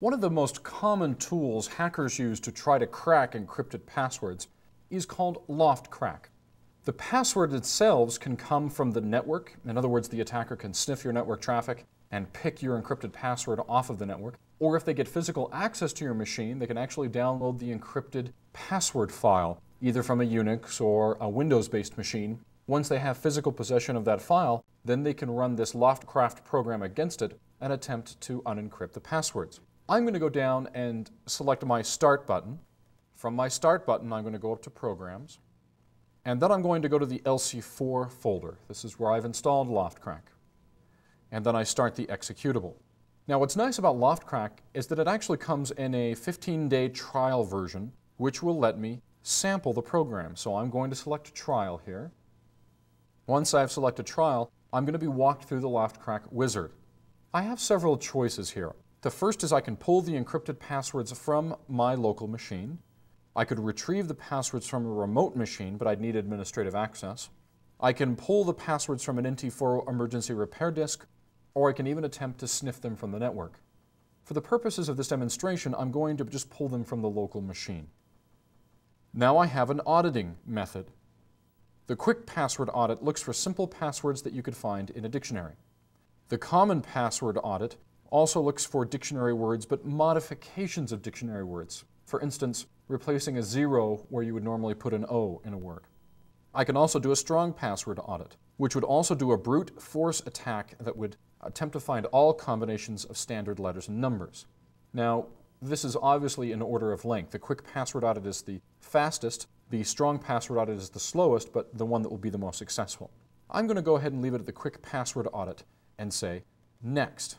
One of the most common tools hackers use to try to crack encrypted passwords is called L0phtCrack. The password themselves can come from the network. In other words, the attacker can sniff your network traffic and pick your encrypted password off of the network. Or if they get physical access to your machine, they can actually download the encrypted password file, either from a Unix or a Windows-based machine. Once they have physical possession of that file, then they can run this L0phtCrack program against it and attempt to unencrypt the passwords. I'm going to go down and select my Start button. From my Start button, I'm going to go up to Programs. And then I'm going to go to the LC4 folder. This is where I've installed L0phtCrack. And then I start the executable. Now what's nice about L0phtCrack is that it actually comes in a 15-day trial version, which will let me sample the program. So I'm going to select Trial here. Once I've selected Trial, I'm going to be walked through the L0phtCrack wizard. I have several choices here. The first is I can pull the encrypted passwords from my local machine. I could retrieve the passwords from a remote machine, but I'd need administrative access. I can pull the passwords from an NT4 emergency repair disk, or I can even attempt to sniff them from the network. For the purposes of this demonstration, I'm going to just pull them from the local machine. Now I have an auditing method. The quick password audit looks for simple passwords that you could find in a dictionary. The common password audit also looks for dictionary words, but modifications of dictionary words. For instance, replacing a zero where you would normally put an O in a word. I can also do a strong password audit, which would also do a brute force attack that would attempt to find all combinations of standard letters and numbers. Now, this is obviously in order of length. The quick password audit is the fastest, the strong password audit is the slowest, but the one that will be the most successful. I'm going to go ahead and leave it at the quick password audit and say, next.